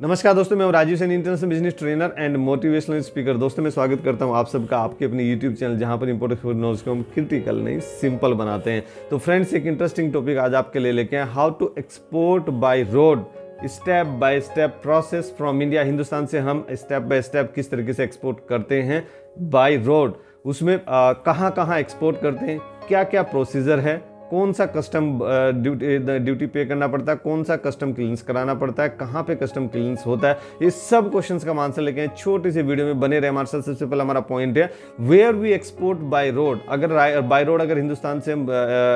नमस्कार दोस्तों, मैं Rajeev Saini international business trainer and motivational speaker दोस्तों, मैं स्वागत करता हूँ आप सबका आपके अपने यूट्यूब चैनल जहाँ पर इंपोर्टेंट नॉलेज को हम क्रिटिकल नहीं सिंपल बनाते हैं। तो फ्रेंड्स एक इंटरेस्टिंग टॉपिक आज आपके लिए लेके हैं how to export by road step by step process from India Hindustan से हम स्टेप बाय स्टेप किस तरीके से एक्सपोर्ट करते हैं बाय रोड उसमें कहाँ कहाँ एक्सपोर्ट करते हैं क्या क्या प्रोसीजर है कौन सा कस्टम ड्यूटी ड्यूटी पे करना पड़ता है? कौन सा कस्टम क्लींस कराना पड़ता है? कहाँ पे कस्टम क्लींस होता है? ये सब क्वेश्चंस का आंसर लेके हैं छोटी सी वीडियो में बने रहे हमारे साथ। सबसे पहले हमारा पॉइंट है where we export by road अगर बाय रोड अगर हिंदुस्तान से हम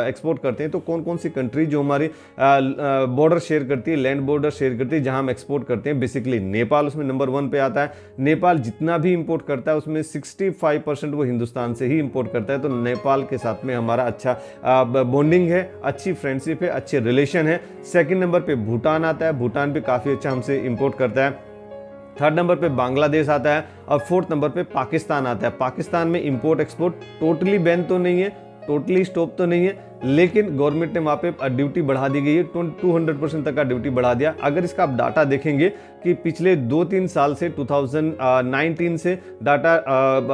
एक्सपोर्ट करते हैं तो कौन कौन सी कंट्री जो हमारी बॉर्डर शेयर करती है? लैंड बॉर्डर शेयर करती है, जहाँ हम एक्सपोर्ट करते हैं। बेसिकली नेपाल उसमें नंबर वन पे आता है। नेपाल जितना भी इंपोर्ट करता है, उसमें सिक्सटी वो हिंदुस्तान से ही इंपोर्ट करता है। तो नेपाल के साथ में हमारा अच्छा बॉन्डिंग है, अच्छी फ्रेंडशिप है, अच्छे रिलेशन है। सेकंड नंबर पे भूटान आता है, भूटान भी काफ़ी अच्छा हमसे इंपोर्ट करता है। थर्ड नंबर पे बांग्लादेश आता है और फोर्थ नंबर पे पाकिस्तान आता है। पाकिस्तान में इंपोर्ट एक्सपोर्ट टोटली बैन तो नहीं है टोटली स्टॉप तो नहीं है। लेकिन गवर्नमेंट ने वहाँ पे ड्यूटी बढ़ा दी गई है। टू हंड्रेड परसेंट तक का ड्यूटी बढ़ा दिया। अगर इसका आप डाटा देखेंगे कि पिछले दो तीन साल से 2019 से डाटा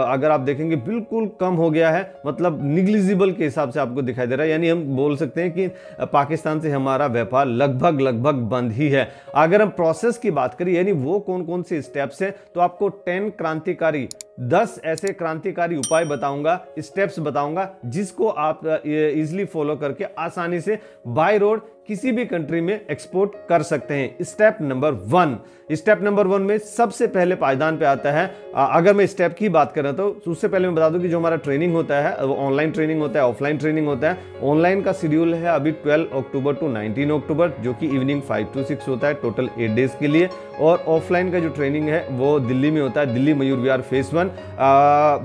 अगर आप देखेंगे, बिल्कुल कम हो गया है। मतलब निग्लिजिबल के हिसाब से आपको दिखाई दे रहा है। यानी हम बोल सकते हैं कि पाकिस्तान से हमारा व्यापार लगभग लगभग बंद ही है। अगर हम प्रोसेस की बात करें, यानी वो कौन कौन से स्टेप्स हैं तो आपको टेन क्रांतिकारी, दस ऐसे क्रांतिकारी उपाय बताऊँगा स्टेप्स बताऊँगा, जिसको आप इजिली फॉलो करके आसानी से बाय रोड किसी भी कंट्री में एक्सपोर्ट कर सकते हैं। Step number one step number one में सबसे पहले पायदान पे आता है। अगर मैं स्टेप की बात करें तो उससे पहले मैं बता दूँ कि जो हमारा ट्रेनिंग होता है, वो ऑनलाइन ट्रेनिंग होता है ऑफलाइन ट्रेनिंग होता है। ऑनलाइन का शेड्यूल है अभी 12 अक्टूबर टू 19 अक्टूबर जो कि इवनिंग 5 टू 6 होता है टोटल एट डेज़ के लिए। और ऑफलाइन का जो ट्रेनिंग है, वो दिल्ली में होता है, Delhi Mayur Vihar phase one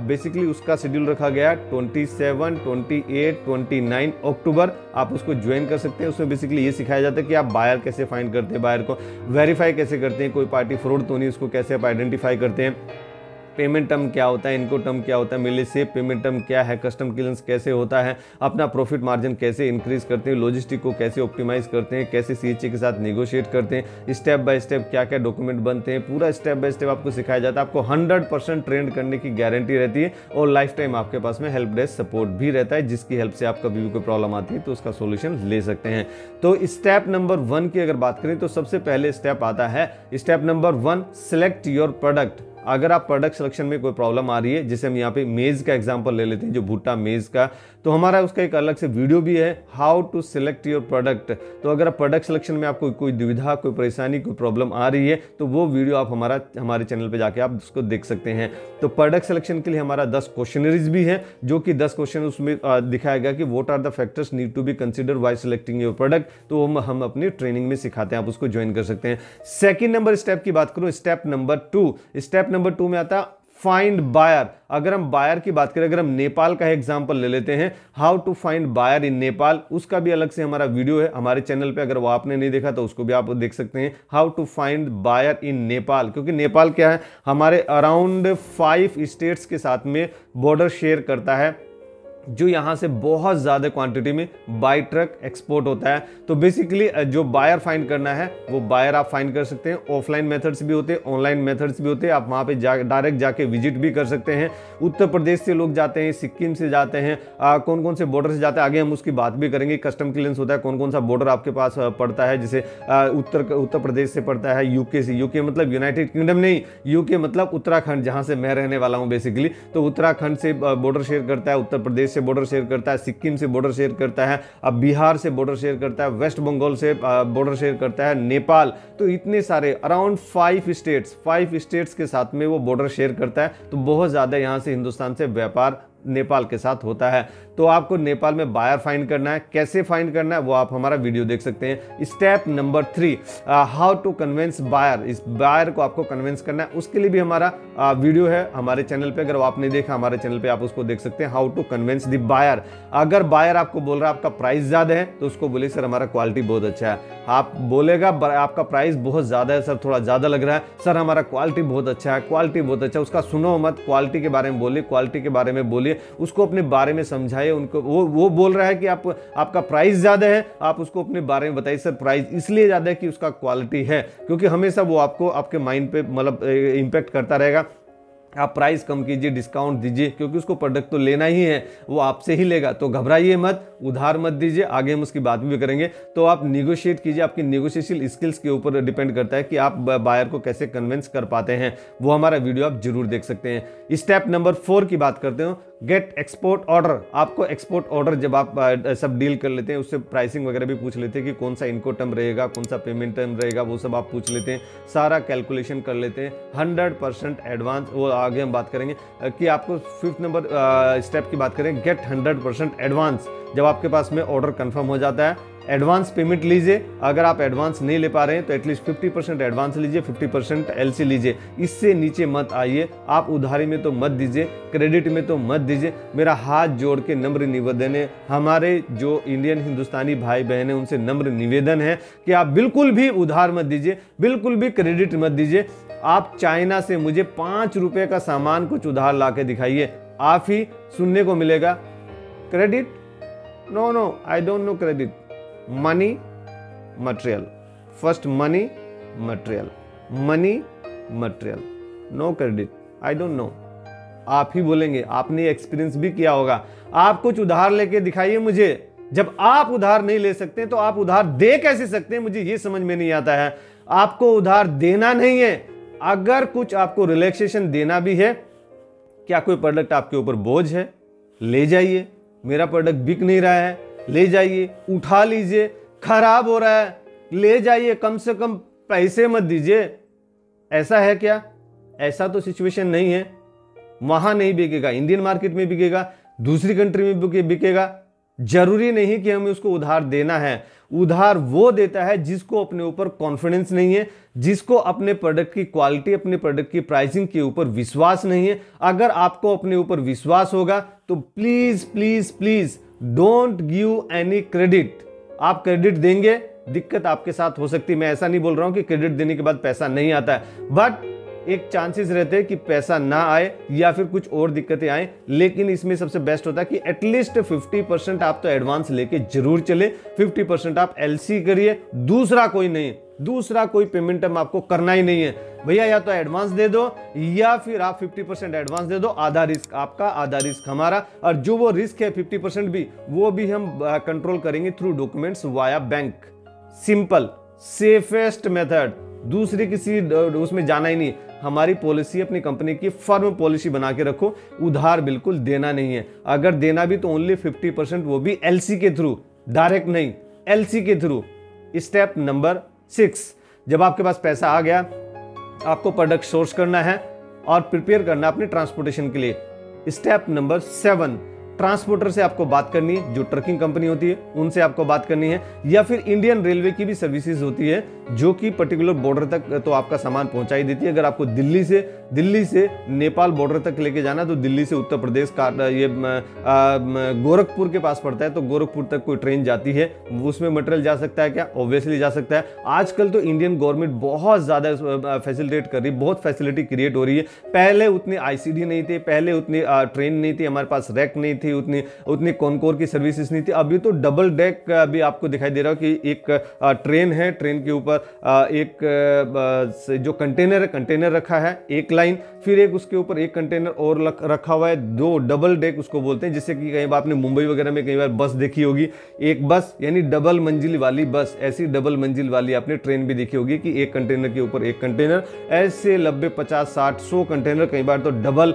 basically उसका शेड्यूल रखा गया ट्वेंटी सेवन ट्वेंटी अक्टूबर आप उसको ज्वाइन कर सकते हैं। उसमें बेसिकली बेसिकली ये सिखाया जाता है कि आप बायर कैसे फाइंड करते हैं बायर को वेरीफाई कैसे करते हैं, कोई पार्टी फ्रॉड तो नहीं, उसको कैसे आप आइडेंटिफाई करते हैं। पेमेंट टर्म क्या होता है, इनको टर्म क्या होता है मिले से पेमेंट टर्म क्या है कस्टम क्लियरेंस कैसे होता है, अपना प्रॉफिट मार्जिन कैसे इंक्रीज करते हैं लॉजिस्टिक को कैसे ऑप्टिमाइज करते हैं, कैसे सी के साथ निगोशिएट करते हैं स्टेप बाय स्टेप क्या क्या डॉक्यूमेंट बनते हैं, पूरा स्टेप बाय स्टेप आपको सिखाया जाता है, आपको हंड्रेड परसेंट ट्रेंड करने की गारंटी रहती है और लाइफ टाइम आपके पास में हेल्प डेस्क सपोर्ट भी रहता है, जिसकी हेल्प से आपका भी कोई प्रॉब्लम आती है तो उसका सोल्यूशन ले सकते हैं। तो स्टेप नंबर वन की अगर बात करें तो सबसे पहले स्टेप आता है step number one select your product अगर आप प्रोडक्ट सिलेक्शन में कोई प्रॉब्लम आ रही है, जैसे हम यहाँ पे मेज का एग्जांपल ले लेते हैं, जो भुट्टा मेज का तो हमारा उसका एक अलग से वीडियो भी है how to select your product तो अगर आप प्रोडक्ट सिलेक्शन में आपको कोई दुविधा, कोई परेशानी, कोई प्रॉब्लम आ रही है तो वो वीडियो आप हमारा, हमारे चैनल पर जाके आप उसको देख सकते हैं। तो प्रोडक्ट सिलेक्शन के लिए हमारा दस क्वेश्चनरीज भी है, जो कि दस क्वेश्चन उसमें दिखाया गया कि what are the factors need to be consider while selecting your product तो हम हम अपनी ट्रेनिंग में सिखाते हैं, आप उसको ज्वाइन कर सकते हैं। सेकेंड नंबर स्टेप की बात करूँ step number two step number two में आता है फाइंड बायर अगर हम बायर की बात करें, अगर हम नेपाल का एग्ज़ाम्पल ले लेते हैं how to find buyer in Nepal, उसका भी अलग से हमारा वीडियो है, हमारे चैनल पे अगर वो आपने नहीं देखा तो उसको भी आप देख सकते हैं how to find buyer in Nepal. क्योंकि नेपाल क्या है, हमारे अराउंड फाइव स्टेट्स के साथ में बॉर्डर शेयर करता है जो यहाँ से बहुत ज़्यादा क्वांटिटी में बाई ट्रक एक्सपोर्ट होता है। तो बेसिकली जो बायर फाइंड करना है वो बायर आप फाइंड कर सकते हैं। ऑफलाइन मेथड्स भी होते हैं ऑनलाइन मेथड्स भी होते। हैं आप वहाँ पे जा डायरेक्ट जाके विज़िट भी कर सकते हैं। उत्तर प्रदेश से लोग जाते हैं सिक्किम से जाते हैं आ, कौन कौन से बॉर्डर से जाते हैं आगे हम उसकी बात भी करेंगे। कस्टम क्लियरेंस होता है कौन कौन सा बॉर्डर आपके पास पड़ता है जैसे उत्तर उत्तर प्रदेश से पड़ता है यूके से। यूके मतलब यूनाइटेड किंगडम नहीं यूके मतलब उत्तराखंड जहाँ से मैं रहने वाला हूँ बेसिकली तो उत्तराखंड से बॉर्डर शेयर करता है उत्तर प्रदेश से बॉर्डर शेयर करता है, सिक्किम से बॉर्डर शेयर करता है, अब बिहार से बॉर्डर शेयर करता है वेस्ट बंगाल से बॉर्डर शेयर करता है, नेपाल। तो इतने सारे around five states five states के साथ में वो बॉर्डर शेयर करता है। तो बहुत ज़्यादा यहाँ से हिंदुस्तान से व्यापार नेपाल के साथ होता है। तो आपको नेपाल में बायर फाइंड करना है। कैसे फाइंड करना है वो आप हमारा वीडियो देख सकते हैं। Step number three how to convince buyer इस बायर को आपको कन्विंस करना है। उसके लिए भी हमारा uh, वीडियो है हमारे चैनल पे। अगर आपने देखा हमारे चैनल पे आप उसको देख सकते हैं। How to convince the buyer अगर बायर आपको बोल रहा है आपका प्राइस ज़्यादा है तो उसको बोले सर हमारा क्वालिटी बहुत अच्छा है। आप बोलेगा आपका प्राइस बहुत ज़्यादा है सर थोड़ा ज़्यादा लग रहा है। सर हमारा क्वालिटी बहुत अच्छा है क्वालिटी बहुत अच्छा है। उसका सुनो मत क्वालिटी के बारे में बोलिए क्वालिटी के बारे में बोलिए। कीजिए उसको अपने बारे में समझाइए, उनको, वो वो बोल रहा है कि आप, आपका प्राइस ज़्यादा है, आप उसको अपने बारे में बताइए, सर प्राइस इसलिए ज़्यादा है कि उसका क्वालिटी है, क्योंकि हमेशा वो आपको, आपके माइंड पे मतलब इम्पेक्ट करता रहेगा। आप प्राइस कम कीजिए डिस्काउंट दीजिए, क्योंकि उसको प्रोडक्ट तो लेना ही है, वो आपसे ही लेगा। तो घबराइए मत, उधार मत दीजिए, आगे हम उसकी बात भी करेंगे। तो आप निगोशिएट कीजिए, आपकी निगोशिएशन स्किल्स के ऊपर डिपेंड करता है कि आप बायर को कैसे कन्विंस कर पाते हैं, वो हमारा वीडियो आप ज़रूर देख सकते हैं। स्टेप नंबर फोर की बात करते हो। गेट एक्सपोर्ट ऑर्डर आपको एक्सपोर्ट ऑर्डर जब आप सब डील कर लेते हैं, उससे प्राइसिंग वगैरह भी पूछ लेते हैं कि कौन सा इनको टर्म रहेगा, कौन सा पेमेंट टर्म रहेगा, वो सब आप पूछ लेते हैं। सारा कैलकुलेशन कर लेते हैं। हंड्रेड परसेंट एडवांस वो आगे हम बात करेंगे। कि आपको फिफ्थ नंबर स्टेप की बात करें गेट हंड्रेड परसेंट एडवांस जब आपके पास में ऑर्डर कन्फर्म हो जाता है एडवांस पेमेंट लीजिए। अगर आप एडवांस नहीं ले पा रहे हैं तो एटलीस्ट 50 परसेंट एडवांस लीजिए 50 परसेंट एलसी लीजिए। इससे नीचे मत आइए। आप उधारी में तो मत दीजिए क्रेडिट में तो मत दीजिए। मेरा हाथ जोड़ के नम्र निवेदन है। हमारे जो इंडियन हिंदुस्तानी भाई बहन है, उनसे नम्र निवेदन है कि आप बिल्कुल भी उधार मत दीजिए, बिल्कुल भी क्रेडिट मत दीजिए। आप चाइना से मुझे पाँच रुपये का सामान कुछ उधार ला के दिखाइए। आप ही सुनने को मिलेगा। Credit no no I don't know credit money material first money material money material no credit I don't know आप ही बोलेंगे। आपने एक्सपीरियंस भी किया होगा। आप कुछ उधार लेके दिखाइए मुझे। जब आप उधार नहीं ले सकते तो आप उधार दे कैसे सकते हैं? मुझे ये समझ में नहीं आता है। आपको उधार देना नहीं है। अगर कुछ आपको रिलैक्सेशन देना भी है, क्या कोई प्रोडक्ट आपके ऊपर बोझ है? ले जाइए। मेरा प्रोडक्ट बिक नहीं रहा है। ले जाइए, उठा लीजिए, खराब हो रहा है, ले जाइए, कम से कम पैसे मत दीजिए। ऐसा है क्या? ऐसा तो सिचुएशन नहीं है। वहाँ नहीं बिकेगा इंडियन मार्केट में बिकेगा, दूसरी कंट्री में बिकेगा। ज़रूरी नहीं कि हमें उसको उधार देना है। उधार वो देता है जिसको अपने ऊपर कॉन्फिडेंस नहीं है, जिसको अपने प्रोडक्ट की क्वालिटी अपने प्रोडक्ट की प्राइसिंग के ऊपर विश्वास नहीं है। अगर आपको अपने ऊपर विश्वास होगा तो please please please don't give any credit आप क्रेडिट देंगे, दिक्कत आपके साथ हो सकती है। मैं ऐसा नहीं बोल रहा हूँ कि क्रेडिट देने के बाद पैसा नहीं आता है। बट एक चांसेस रहते हैं कि पैसा ना आए या फिर कुछ और दिक्कतें आए। लेकिन इसमें सबसे बेस्ट होता है कि एटलीस्ट 50 परसेंट आप तो एडवांस लेके ज़रूर चले। 50 परसेंट आप एलसी करिए। दूसरा कोई नहीं। दूसरा कोई पेमेंट हम आपको करना ही नहीं है। भैया, या तो एडवांस दे दो, या फिर आप 50 परसेंट एडवांस दे दो, आधा रिस्क आपका, आधा रिस्क हमारा। और जो वो रिस्क है 50 परसेंट भी, वो भी हम कंट्रोल करेंगे through documents via bank simple safest method दूसरी किसी उसमें जाना ही नहीं हमारी पॉलिसी अपनी कंपनी की फर्म पॉलिसी बना के रखो। उधार बिल्कुल देना नहीं है। अगर देना भी तो ओनली 50 परसेंट वो भी एलसी के थ्रू डायरेक्ट नहीं एलसी के थ्रू स्टेप नंबर सिक्स। जब आपके पास पैसा आ गया, आपको प्रोडक्ट सोर्स करना है और प्रिपेयर करना अपने ट्रांसपोर्टेशन के लिए। स्टेप नंबर सेवन ट्रांसपोर्टर से आपको बात करनी है, जो ट्रकिंग कंपनी होती है, उनसे आपको बात करनी है, या फिर इंडियन रेलवे की भी सर्विसेज़ होती है, जो कि पर्टिकुलर बॉर्डर तक तो आपका सामान पहुंचाई देती है। अगर आपको दिल्ली से दिल्ली से नेपाल बॉर्डर तक लेके जाना तो दिल्ली से उत्तर प्रदेश, का, ये गोरखपुर के पास पड़ता है तो गोरखपुर तक कोई ट्रेन जाती है, उसमें मटेरियल जा सकता है क्या? ऑब्वियसली जा सकता है। आजकल तो इंडियन गवर्नमेंट बहुत ज़्यादा फैसिलिटेट कर रही है, बहुत फैसिलिटी क्रिएट हो रही है। पहले उतनी आईसीडी नहीं थी, पहले उतनी ट्रेन नहीं थी, हमारे पास रैक नहीं थी, उतनी उतनी कॉनकोर की सर्विसेज़ नहीं थी। अभी तो डबल डेक अभी आपको दिखाई दे रहा है कि एक ट्रेन है ट्रेन के ऊपर एक जो कंटेनर है कंटेनर रखा है, एक लाइन फिर एक उसके ऊपर एक कंटेनर और रखा हुआ है, दो डबल डेक उसको बोलते हैं, जिससे कि कई बार आपने मुंबई वगैरह में कई बार बस देखी होगी। एक बस, यानी डबल मंजिल वाली बस, ऐसी डबल मंजिल वाली आपने ट्रेन भी देखी होगी कि एक कंटेनर के ऊपर एक कंटेनर ऐसे नब्बे, पचास, साठ, सौ कंटेनर कई बार तो डबल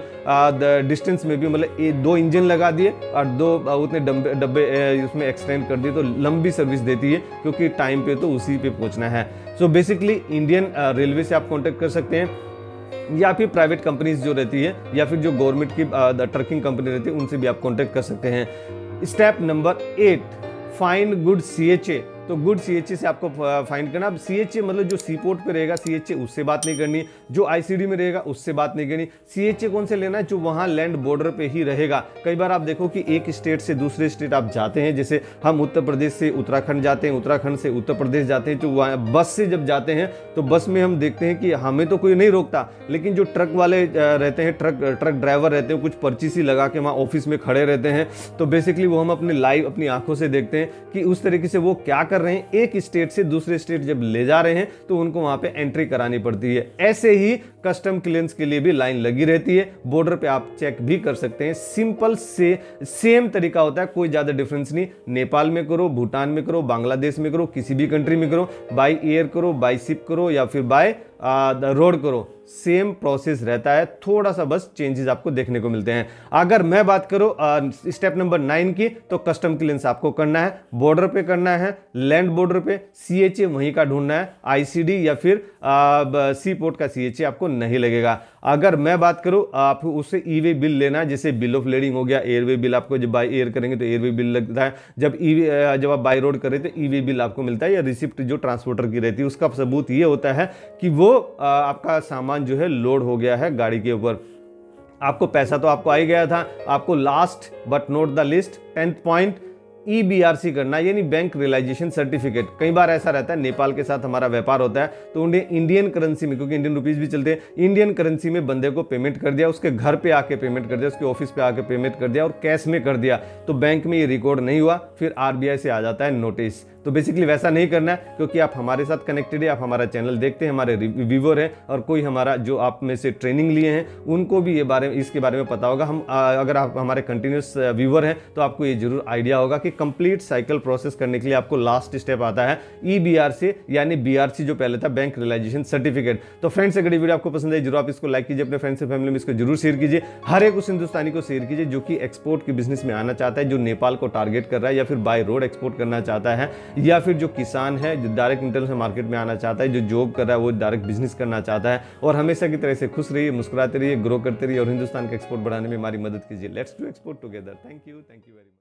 डिस्टेंस में भी मतलब दो इंजन लगा दिए और दो उतने डब्बे उसमें एक्सटेंड कर दिए तो लंबी सर्विस देती है, क्योंकि टाइम पे तो उसी पे पहुँचना है। सो बेसिकली इंडियन रेलवे से आप कॉन्टेक्ट कर सकते हैं, या फिर प्राइवेट कंपनीज़ जो रहती है, या फिर जो गवर्नमेंट की ट्रकिंग कंपनी रहती है, उनसे भी आप कॉन्टेक्ट कर सकते हैं। Step number eight fine good CHA तो गुड सी से आपको फाइंड करना। अब सी मतलब जो सी पोर्ट पे रहेगा सी उससे बात नहीं करनी। जो आईसीडी में रहेगा, उससे बात नहीं करनी। सी कौन से लेना है? जो वहाँ लैंड बॉर्डर पे ही रहेगा। कई बार आप देखो कि एक स्टेट से दूसरे स्टेट आप जाते हैं। जैसे हम उत्तर प्रदेश से उत्तराखंड जाते हैं, उत्तराखंड से उत्तर प्रदेश जाते हैं तो वहाँ बस से जब जाते हैं तो बस में हम देखते हैं कि हमें तो कोई नहीं रोकता। लेकिन जो ट्रक वाले रहते हैं ट्रक ट्रक ड्राइवर रहते हैं, कुछ पर्ची सी लगा के वहाँ ऑफ़िस में खड़े रहते हैं तो बेसिकली वो हम अपने लाइव अपनी आँखों से देखते हैं कि उस तरीके से वो क्या कर रहे हैं, एक स्टेट से दूसरे स्टेट जब ले जा रहे हैं तो उनको वहाँ पे एंट्री करानी पड़ती है। ऐसे ही कस्टम क्लियरेंस के लिए भी लाइन लगी रहती है। बॉर्डर पे आप चेक भी कर सकते हैं। सिंपल से सेम तरीका होता है, कोई ज़्यादा डिफरेंस नहीं। नेपाल में करो, भूटान में करो, बांग्लादेश में करो, किसी भी कंट्री में करो। बाई एयर करो बाई सिप करो, या फिर बाय रोड करो। सेम प्रोसेस रहता है। थोड़ा सा बस चेंजेस आपको देखने को मिलते हैं। अगर मैं बात करूँ स्टेप नंबर नाइन की तो कस्टम क्लियरेंस आपको करना है। बॉर्डर पे करना है। लैंड बॉर्डर पे सीएचए वहीं का ढूंढना है। आईसीडी या फिर सी पोर्ट का सीएचए आपको नहीं लगेगा। अगर मैं बात करूँ, आप उससे ई वे बिल लेना है। जैसे बिल ऑफ़ लेडिंग हो गया, एयरवे बिल आपको जब बाई एयर करेंगे तो एयरवे बिल लगता है। जब ई जब आप बाई रोड करें तो ई वे बिल आपको मिलता है। या रिसिप्ट जो ट्रांसपोर्टर की रहती है, उसका सबूत ये होता है कि वो आपका सामान जो है लोड हो गया है गाड़ी के ऊपर। आपको पैसा तो आपको आ ही गया था। आपको last but not the least tenth point EBRC करना यानी बैंक रियलाइजेशन सर्टिफिकेट कई बार ऐसा रहता है, नेपाल के साथ हमारा व्यापार होता है तो उन्हें इंडियन करेंसी में, क्योंकि इंडियन रुपीज़ भी चलते हैं इंडियन करेंसी में बंदे को पेमेंट कर दिया, उसके घर पे आके पेमेंट कर दिया, उसके ऑफ़िस पे आके पेमेंट कर दिया और कैश में कर दिया। तो बैंक में ये रिकॉर्ड नहीं हुआ, फिर आरबीआई से आ जाता है नोटिस तो बेसिकली वैसा नहीं करना है, क्योंकि आप हमारे साथ कनेक्टेड है, आप हमारा चैनल देखते हैं, हमारे व्यूवर हैं, और कोई हमारा जो आप में से ट्रेनिंग लिए हैं, उनको भी ये बारे, इसके बारे में पता होगा। हम अगर आप हमारे कंटिन्यूस व्यूवर हैं तो आपको ये ज़रूर आइडिया होगा कि कंप्लीट साइकिल प्रोसेस करने के लिए आपको लास्ट स्टेप आता है ई आर सी यानी बी आर सी जो पहले था बैंक रियलाइजेशन सर्टिफिकेट तो फ्रेंड्स अगर ये वीडियो आपको पसंद है ज़रूर आप इसको लाइक कीजिए, अपने फ्रेंड्स फैमिली में इसको ज़रूर शेयर कीजिए। हर एक उस हिंदुस्तानी को शेयर कीजिए, जो कि एक्सपोर्ट के बिज़नेस में आना चाहता है, जो नेपाल को टारगेट कर रहा है, या फिर बाय रोड एक्सपोर्ट करना चाहता है। या फिर जो किसान है, जो डायरेक्ट इंटरनेशनल मार्केट में आना चाहता है, जो जॉब कर रहा है, वो डायरेक्ट बिज़नेस करना चाहता है और हमेशा की तरह से खुश रहिए, मुस्कुराते रहिए ग्रो करते रहिए और हिंदुस्तान का एक्सपोर्ट बढ़ाने में हमारी मदद कीजिए। Let's do export together thank you thank you very much